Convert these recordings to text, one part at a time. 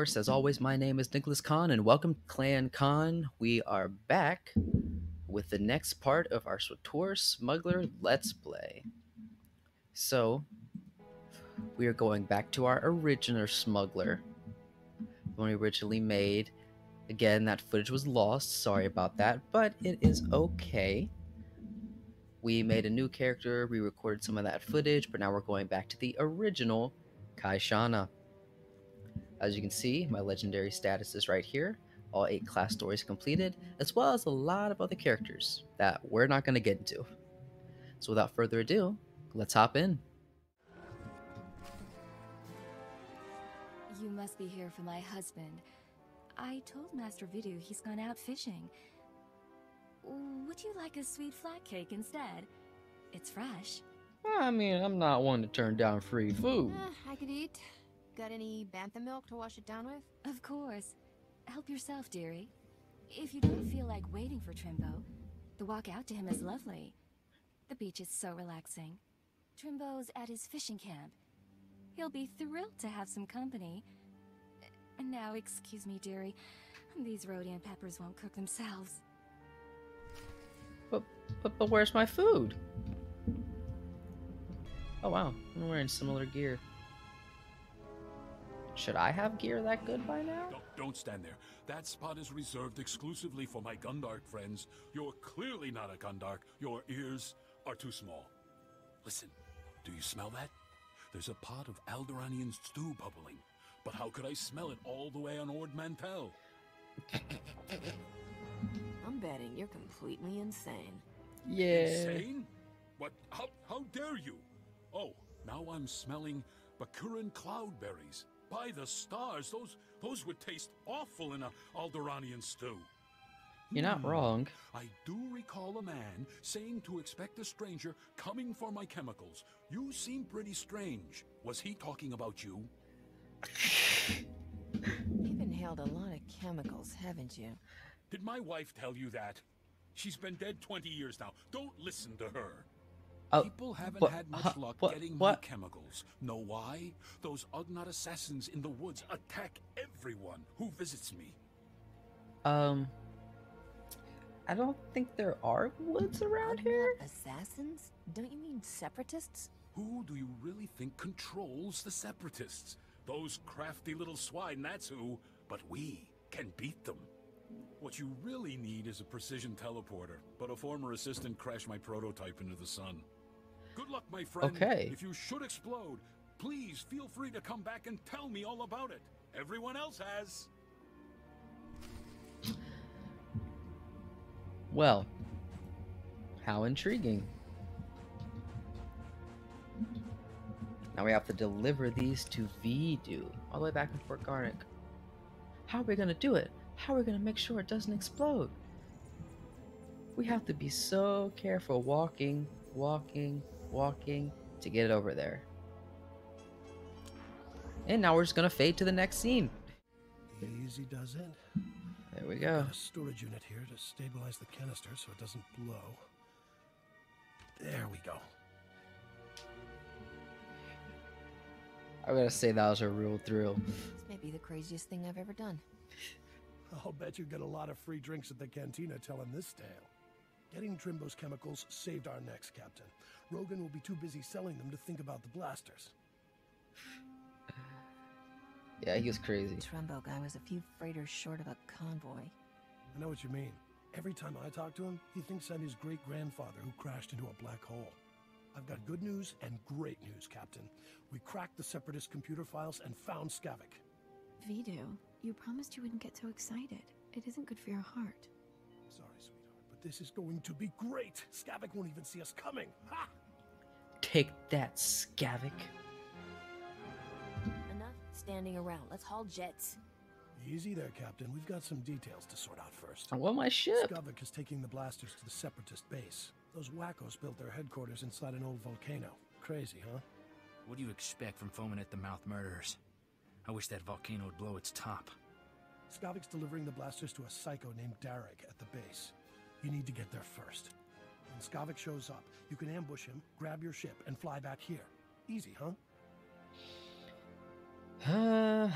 course, as always, my name is Nicholas Khan, and welcome to Clan Khan. We are back with the next part of our SWTOR Smuggler Let's Play. So, we are going back to our original smuggler, when we originally made. Again, that footage was lost. Sorry about that, but it is okay. We made a new character, we recorded some of that footage, but now we're going back to the original Kaishana. As you can see, my legendary status is right here. All eight class stories completed, as well as a lot of other characters that we're not going to get into. So without further ado, let's hop in. You must be here for my husband. I told Master Vidu he's gone out fishing. Would you like a sweet flat cake instead? It's fresh. I mean, I'm not one to turn down free food. Eh, I could eat. Got any bantha milk to wash it down with? Of course. Help yourself, dearie. If you don't feel like waiting for Trimbo, the walk out to him is lovely. The beach is so relaxing. Trimbo's at his fishing camp. He'll be thrilled to have some company. And now, excuse me, dearie. These Rodian peppers won't cook themselves. But, but, but where's my food? Oh wow, I'm wearing similar gear. Should I have gear that good by now? Don't, don't stand there. That spot is reserved exclusively for my Gundark friends. You're clearly not a Gundark. Your ears are too small. Listen, do you smell that? There's a pot of Alderaanian stew bubbling. But how could I smell it all the way on Ord Mantell? I'm betting you're completely insane. Yeah. Insane? What? How, how dare you? Oh, now I'm smelling Bakuran cloudberries. By the stars, those those would taste awful in a Alderaanian stew. You're not Hmm. wrong. I do recall a man saying to expect a stranger coming for my chemicals. You seem pretty strange. Was he talking about you? You've inhaled a lot of chemicals, haven't you? Did my wife tell you that? She's been dead 20 years now. Don't listen to her. Oh, People haven't what- had much huh, luck what- getting what? my chemicals. Know why? Those Ugnaught assassins in the woods attack everyone who visits me. Um, I don't think there are woods around here. Assassins? Don't you mean separatists? Who do you really think controls the separatists? Those crafty little swine, that's who. But we can beat them. What you really need is a precision teleporter, but a former assistant crashed my prototype into the sun. Good luck, my friend. Okay. If you should explode, please feel free to come back and tell me all about it. Everyone else has. Well, how intriguing. Now we have to deliver these to Vidu, all the way back in Fort Garnik. How are we gonna do it? How are we gonna make sure it doesn't explode? We have to be so careful walking, walking, walking to get it over there. And now we're just gonna fade to the next scene. Easy does it. There we go. Got a storage unit here to stabilize the canister so it doesn't blow. There we go. I gotta say that was a real thrill. This may be the craziest thing I've ever done. I'll bet you get a lot of free drinks at the cantina telling this tale. Getting Trimbo's chemicals saved our necks, Captain. Rogun will be too busy selling them to think about the blasters. Yeah, he was crazy. Trimbo guy was a few freighters short of a convoy. I know what you mean. Every time I talk to him, he thinks I'm his great grandfather who crashed into a black hole. I've got good news and great news, Captain. We cracked the separatist computer files and found Skavak. Vidu, you promised you wouldn't get so excited. It isn't good for your heart. Sorry, sweetheart, but this is going to be great. Skavak won't even see us coming. Ha! Take that, Skavak. Enough standing around. Let's haul jets. Easy there, Captain. We've got some details to sort out first. I want my ship. Skavak is taking the blasters to the separatist base. Those wackos built their headquarters inside an old volcano. Crazy, huh? What do you expect from foaming at the mouth murderers? I wish that volcano would blow its top. Skavak's delivering the blasters to a psycho named Darek at the base. You need to get there first. When Skavak shows up, you can ambush him, grab your ship, and fly back here. Easy, huh? Uh,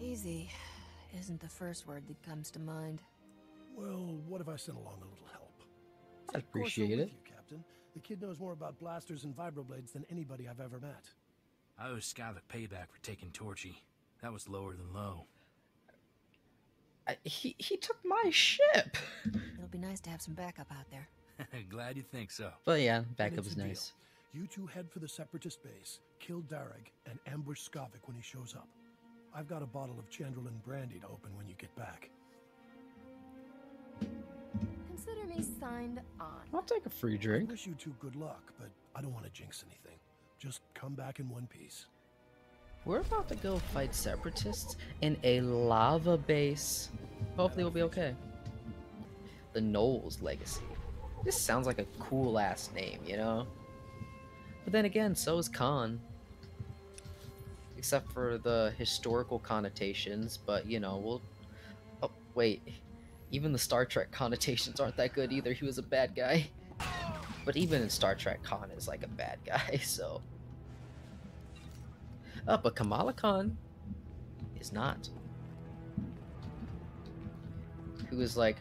Easy isn't the first word that comes to mind. Well, what if I sent along a little help? I'd Take Corso appreciate it. You, Captain. The kid knows more about blasters and vibroblades than anybody I've ever met. I owe Skavak payback for taking Torchy. That was lower than low. I, he he took my ship. It'll be nice to have some backup out there. Glad you think so. But yeah, backup it's is a deal. nice. You two head for the Separatist base, kill Darag, and ambush Skavak when he shows up. I've got a bottle of Chandrilan brandy to open when you get back. Consider me signed on. I'll take a free drink. I drink. wish you two good luck, but I don't want to jinx anything. Just come back in one piece. We're about to go fight separatists in a lava base. Hopefully, we'll be okay. The Knowles Legacy. This sounds like a cool ass name, you know? But then again, so is Khan. Except for the historical connotations, but you know, we'll. Oh, wait. Even the Star Trek connotations aren't that good either. He was a bad guy. But even in Star Trek, Khan is like a bad guy, so. Oh, but Kamala Khan is not. Who is like,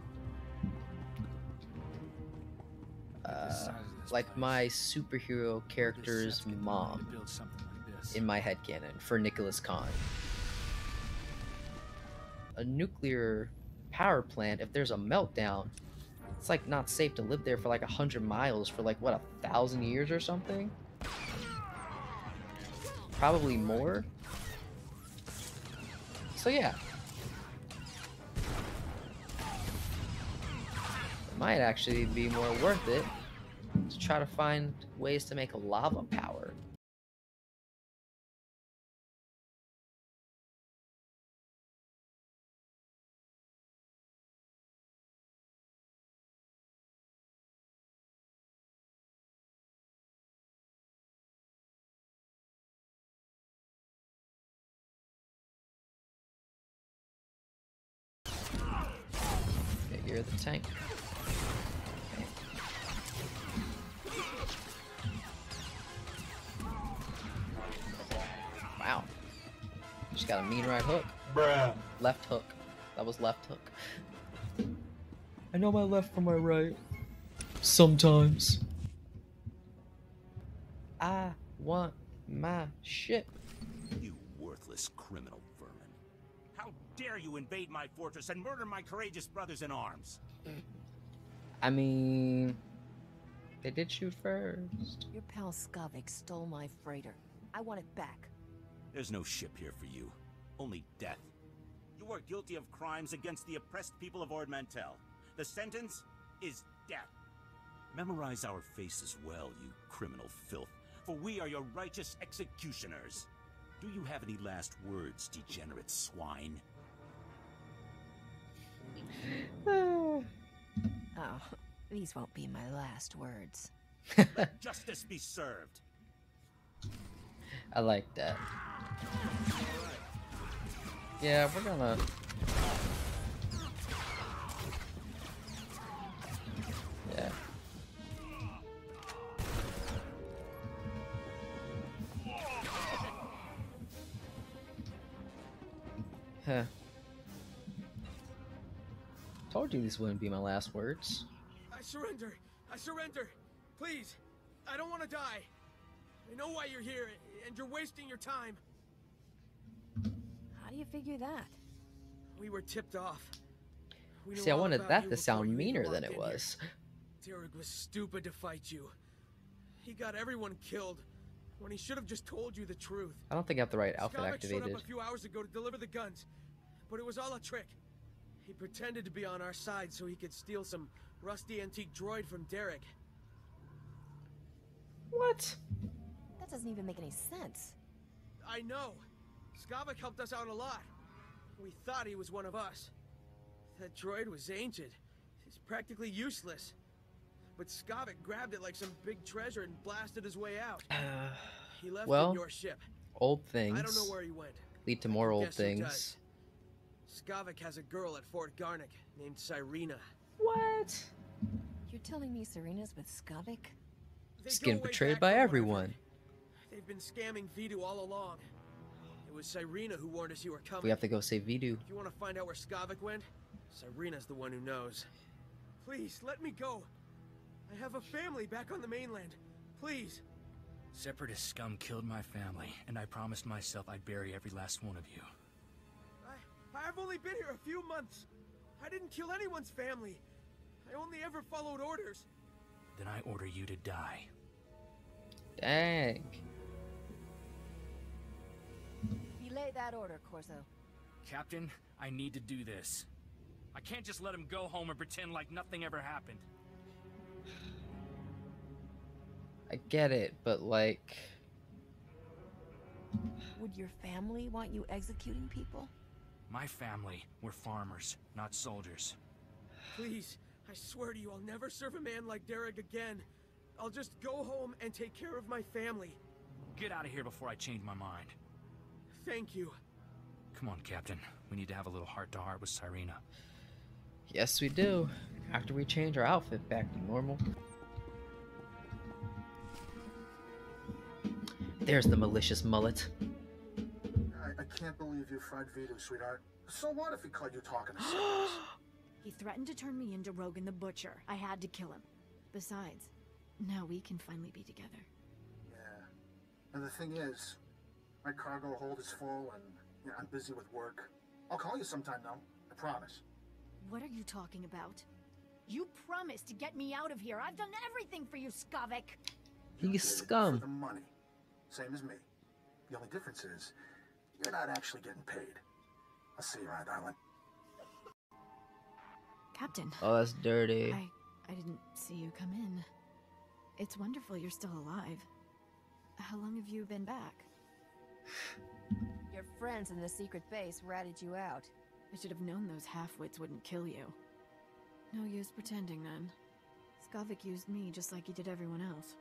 uh, The size of this like my superhero character's Seth's gonna want mom to build something like in my head headcanon for Nicholas Khan. A nuclear power plant, if there's a meltdown, it's like not safe to live there for like a hundred miles for like what a thousand years or something. Probably more. So yeah. It might actually be more worth it to try to find ways to make a lava power. Tank. Wow. Just got a mean right hook. Bruh. Left hook. That was left hook. I know my left from my right. Sometimes. I want my ship. You worthless criminal vermin. How dare you invade my fortress and murder my courageous brothers in arms? I mean, they did shoot first. Your pal Skavik stole my freighter. I want it back. There's no ship here for you. Only death. You are guilty of crimes against the oppressed people of Ord Mantell. The sentence is death. Memorize our faces well, you criminal filth, for we are your righteous executioners. Do you have any last words, degenerate swine? Oh, these won't be my last words. Let justice be served. I like that. Yeah, we're gonna. Yeah. Huh. Told these wouldn't be my last words. I surrender. I surrender. Please. I don't want to die. I know why you're here, and you're wasting your time. How do you figure that? We were tipped off. We See, I wanted that to sound meaner than it was. Derek was stupid to fight you. He got everyone killed when he should have just told you the truth. I don't think I have the right outfit Skavak showed activated. up a few hours ago to deliver the guns, but it was all a trick. He pretended to be on our side so he could steal some rusty antique droid from Derek. What? That doesn't even make any sense. I know. Skavak helped us out a lot. We thought he was one of us. That droid was ancient. It's practically useless. But Skavak grabbed it like some big treasure and blasted his way out. Uh, he left well, in your ship. Old things I don't know where he went. lead to more old Guess who things. Does? Skavak has a girl at Fort Garnik named Cyrena. What? You're telling me Cyrena's with Skavak? They It's getting betrayed by from what I've everyone. They've been scamming Vidu all along. It It was Cyrena who warned us you were coming. We have to go save Vidu. If you want to find out where Skavak went, Cyrena's the one who knows. Please, let me go. I have a family back on the mainland. Please. Separatist scum killed my family, and I promised myself I'd bury every last one of you. I, I've only been here a few months. I didn't kill anyone's family. I only ever followed orders. Then I order you to die. Dang. Relay that order, Corso. Captain, I need to do this. I can't just let him go home and pretend like nothing ever happened. I get it, but like. Would your family want you executing people? My family, we're farmers, not soldiers. Please, I swear to you, I'll never serve a man like Derek again. I'll just go home and take care of my family. Get out of here before I change my mind. Thank you. Come on, Captain. We need to have a little heart-to-heart with Cyrena. Yes, we do. After we change our outfit back to normal. There's the malicious mullet. I, I can't believe you fried Vidu, sweetheart. So what if he caught you talking to Silas? He threatened to turn me into Rogun the Butcher. I had to kill him. Besides, now we can finally be together. Yeah. And the thing is, my cargo hold is full and you know, I'm busy with work. I'll call you sometime though. I promise. What are you talking about? You promised to get me out of here. I've done everything for you, Skavak. You He's scum. For the money. Same as me. The only difference is, you're not actually getting paid. I'll see you around, darling. Captain. Oh, that's dirty. I I didn't see you come in. It's wonderful you're still alive. How long have you been back? Your friends in the secret base ratted you out. I should have known those half-wits wouldn't kill you. No use pretending then. Skavak used me just like he did everyone else.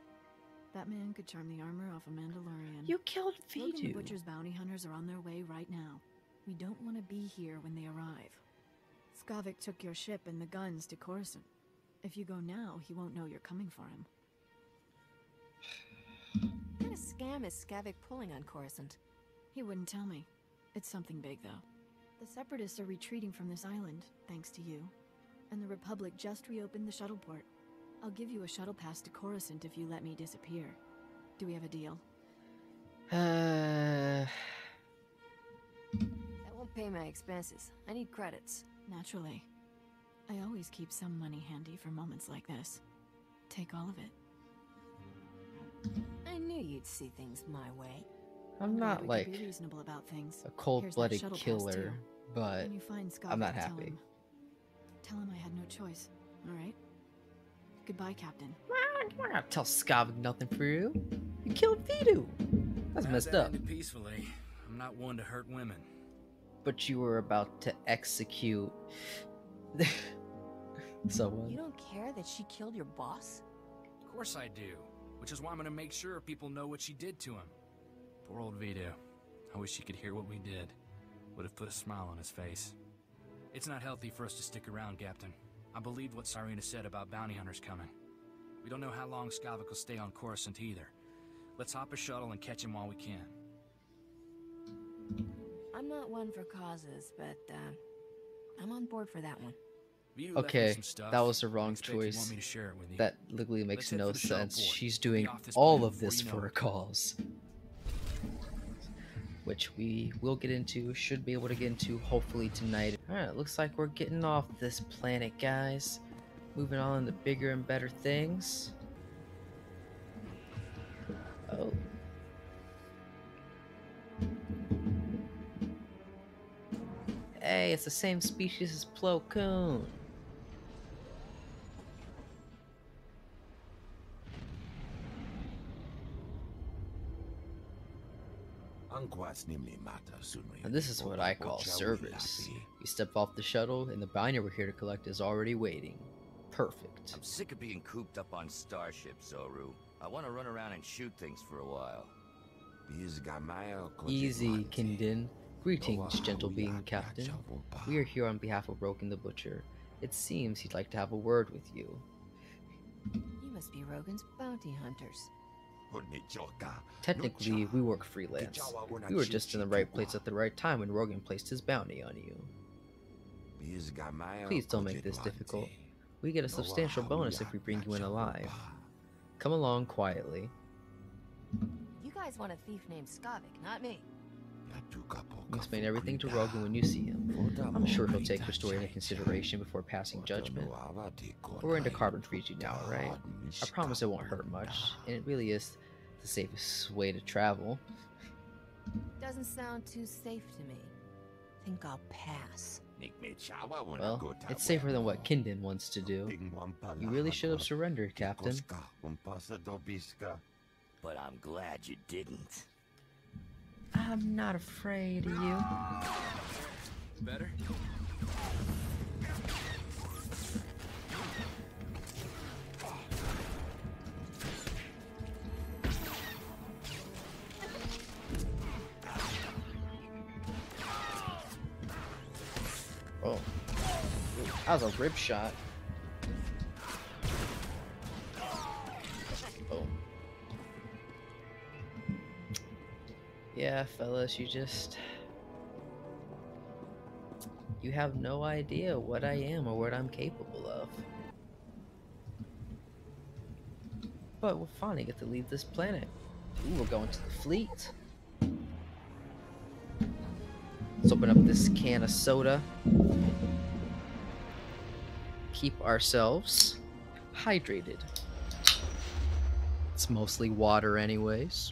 That man could charm the armor off a Mandalorian. You killed Logan the Vidu. Butcher's bounty hunters are on their way right now. We don't want to be here when they arrive. Skavak took your ship and the guns to Coruscant. If you go now, he won't know you're coming for him. What kind of scam is Skavak pulling on Coruscant? He wouldn't tell me. It's something big, though. The Separatists are retreating from this island, thanks to you. And the Republic just reopened the shuttle port. I'll give you a shuttle pass to Coruscant if you let me disappear. Do we have a deal? Uh, That won't pay my expenses. I need credits. Naturally. I always keep some money handy for moments like this. Take all of it. I knew you'd see things my way. I'm not we like reasonable about things. a cold-blooded killer, but when you find I'm not Skavak, tell happy. him. Tell him I had no choice. All right. Goodbye, Captain. I'm not gonna tell Skavak nothing for you. You killed Vidu. That's Glad messed that up. ended peacefully. I'm not one to hurt women. But you were about to execute someone. You don't care that she killed your boss? Of course I do. Which is why I'm gonna make sure people know what she did to him. Poor old Vidu. I wish he could hear what we did. Would have put a smile on his face. It's not healthy for us to stick around, Captain. I believed what Cyrena said about bounty hunters coming. We don't know how long Skavak will stay on Coruscant either. Let's hop a shuttle and catch him while we can. I'm not one for causes, but uh, I'm on board for that one. Vito Okay, that was the wrong expect want choice. me to share it with you. That literally makes Let's no for shuttle sense. She's doing all of this for a it. cause. Which we will get into, should be able to get into hopefully tonight. Alright, looks like we're getting off this planet, guys. Moving on to bigger and better things. Oh. Hey, it's the same species as Plo Koon. And this is what I call service. You step off the shuttle, and the binder we're here to collect is already waiting. Perfect. I'm sick of being cooped up on starships, Zoru. I want to run around and shoot things for a while. Easy, Kindin. Greetings, gentle being captain. We are here on behalf of Rogun the Butcher. It seems he'd like to have a word with you. You must be Rogun's bounty hunters. Technically, we work freelance. We were just in the right place at the right time when Rogun placed his bounty on you. Please don't make this difficult. We get a substantial bonus if we bring you in alive. Come along quietly. You guys want a thief named Skavak, not me. Explain everything to Rogun when you see him. I'm sure he'll take your story into consideration before passing judgment. We're into Carbon Freezy now, right? I promise it won't hurt much, and it really is the safest way to travel. Doesn't sound too safe to me. Think I'll pass. Well, it's safer than what Kindin wants to do. You really should have surrendered, Captain. But I'm glad you didn't. I'm not afraid of you. Better? That was a rib shot. Oh. Yeah, fellas, you just... You have no idea what I am or what I'm capable of. But we'll finally get to leave this planet. Ooh, we're going to the fleet. Let's open up this can of soda. Keep ourselves hydrated. It's mostly water anyways.